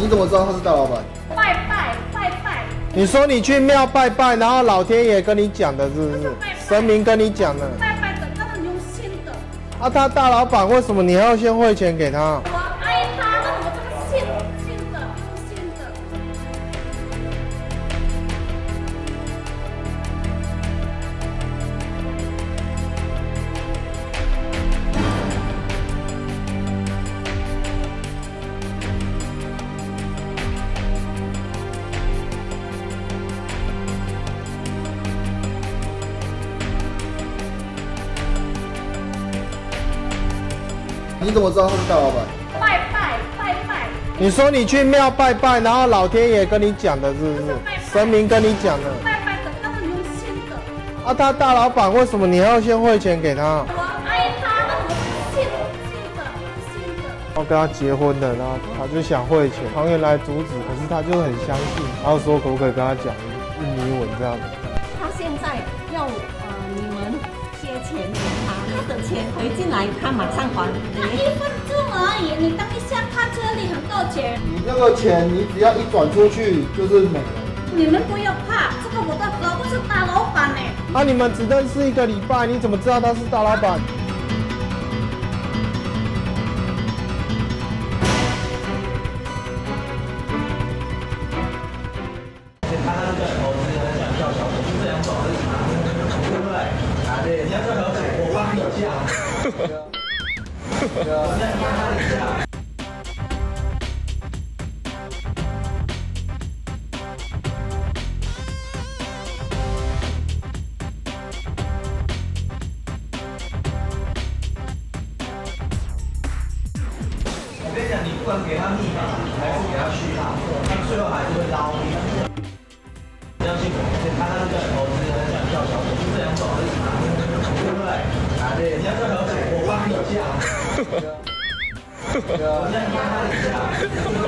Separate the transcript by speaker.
Speaker 1: 你怎么知道他是大老板？
Speaker 2: 拜拜拜拜，
Speaker 3: 你说你去庙拜拜，然后老天爷跟你讲的，是不是？神明跟你讲的。
Speaker 2: 拜拜的，他很用心的。
Speaker 3: 啊，他大老板，为什么你还要先汇钱给他？
Speaker 1: 你怎么知道他是大老板？
Speaker 2: 拜拜拜拜，
Speaker 3: 你说你去庙拜拜，然后老天爷跟你讲的，是不是？神明跟你讲的。
Speaker 2: 拜拜的，他是用心的。
Speaker 3: 啊，他大老板，为什么你还要先汇钱给他？
Speaker 2: 我爱他，那我这个信信的用心的。
Speaker 3: 要跟他结婚的，然后他就想汇钱，行员来阻止，可是他就很相信，然后说可不可以跟他讲印尼文这样子。
Speaker 4: 他现在要呃你们贴钱给他，他的钱回进来，他马上还
Speaker 2: 他。一分钟而已，你等一下，他这里很多钱，
Speaker 1: 你那个钱，你只要一转出去就是没了。
Speaker 2: 你们不要怕，这个我的老婆是大老板呢。
Speaker 3: 啊，你们只认识一个礼拜，你怎么知道他是大老板？
Speaker 5: 我跟你讲，你不管给他密码还是给他虚号，他最后还是会捞你。相信我，他那个投资很想叫小狗，就这两种而已嘛，对不对？啊对，你要叫小呵呵呵，呵。